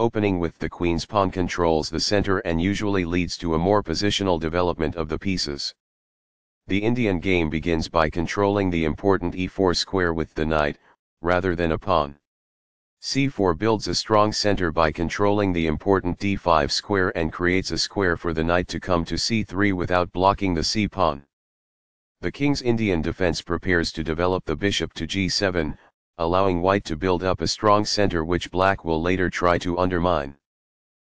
Opening with the queen's pawn controls the center and usually leads to a more positional development of the pieces. The Indian game begins by controlling the important e4 square with the knight, rather than a pawn. c4 builds a strong center by controlling the important d5 square and creates a square for the knight to come to c3 without blocking the c-pawn. The king's Indian defense prepares to develop the bishop to g7, allowing white to build up a strong center which black will later try to undermine.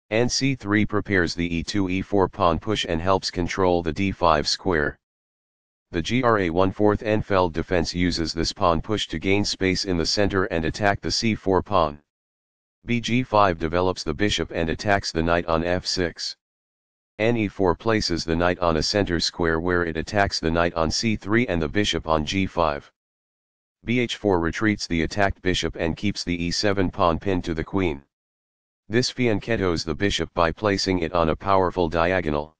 And c3 prepares the e2-e4 pawn push and helps control the d5 square. The GRA 1/4 Enfeld defense uses this pawn push to gain space in the center and attack the c4 pawn. bg5 develops the bishop and attacks the knight on f6. ne4 places the knight on a center square where it attacks the knight on c3 and the bishop on g5 bh4 retreats the attacked bishop and keeps the e7 pawn pinned to the queen. This fianchettos the bishop by placing it on a powerful diagonal.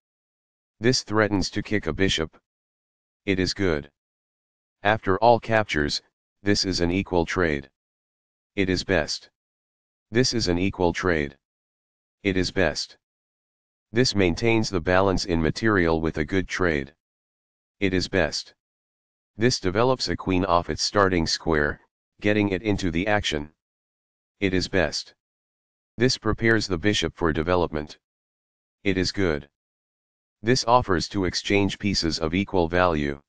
This threatens to kick a bishop. It is good. After all captures, this is an equal trade. It is best. This is an equal trade. It is best. This maintains the balance in material with a good trade. It is best. This develops a queen off its starting square, getting it into the action. It is best. This prepares the bishop for development. It is good. This offers to exchange pieces of equal value.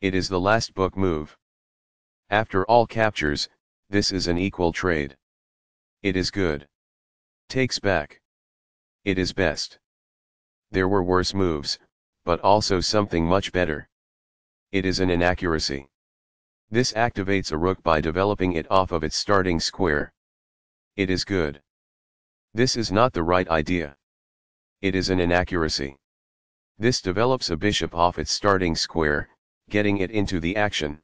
It is the last book move. After all captures, this is an equal trade. It is good. Takes back. It is best. There were worse moves, but also something much better it is an inaccuracy. This activates a rook by developing it off of its starting square. It is good. This is not the right idea. It is an inaccuracy. This develops a bishop off its starting square, getting it into the action.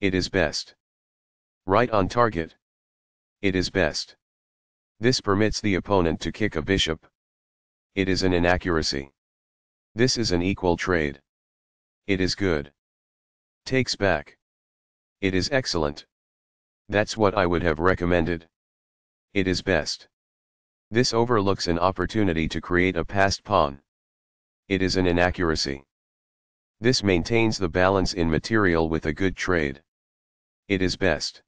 It is best. Right on target. It is best. This permits the opponent to kick a bishop. It is an inaccuracy. This is an equal trade. It is good. Takes back. It is excellent. That's what I would have recommended. It is best. This overlooks an opportunity to create a passed pawn. It is an inaccuracy. This maintains the balance in material with a good trade. It is best.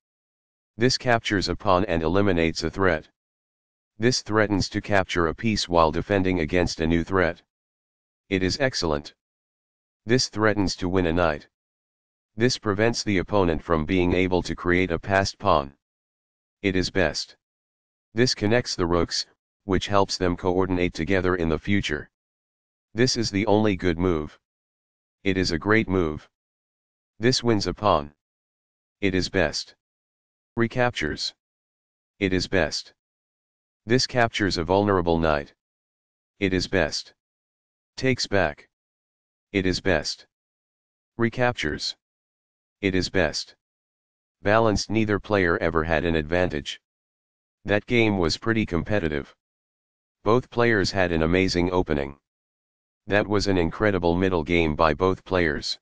This captures a pawn and eliminates a threat. This threatens to capture a piece while defending against a new threat. It is excellent. This threatens to win a knight. This prevents the opponent from being able to create a passed pawn. It is best. This connects the rooks, which helps them coordinate together in the future. This is the only good move. It is a great move. This wins a pawn. It is best. Recaptures. It is best. This captures a vulnerable knight. It is best. Takes back. It is best. Recaptures. It is best. Balanced neither player ever had an advantage. That game was pretty competitive. Both players had an amazing opening. That was an incredible middle game by both players.